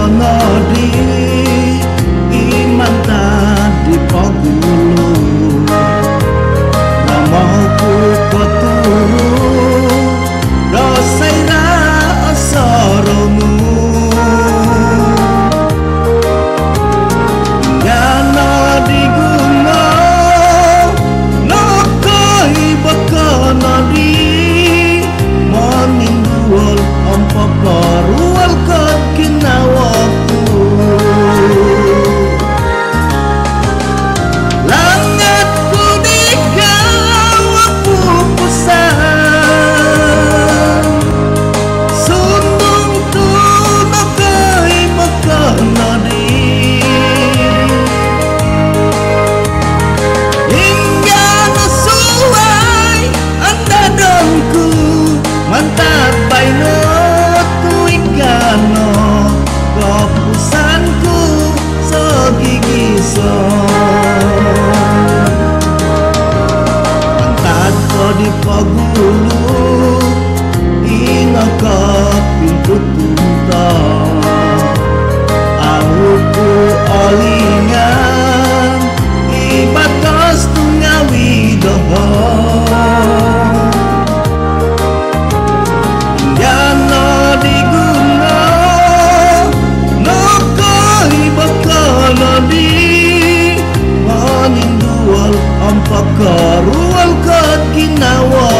alone ইগিছ তাত কৰি পগুলো karuan ka't ginawa.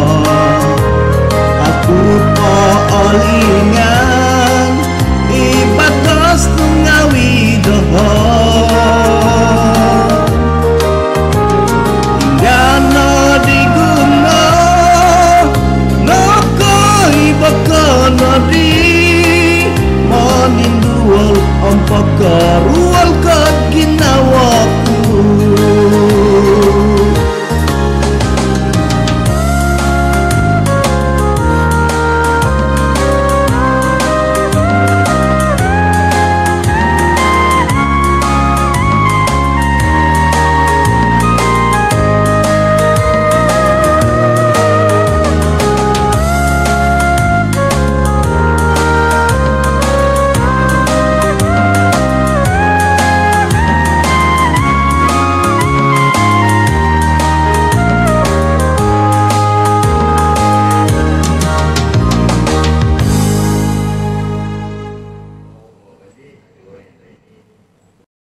tocar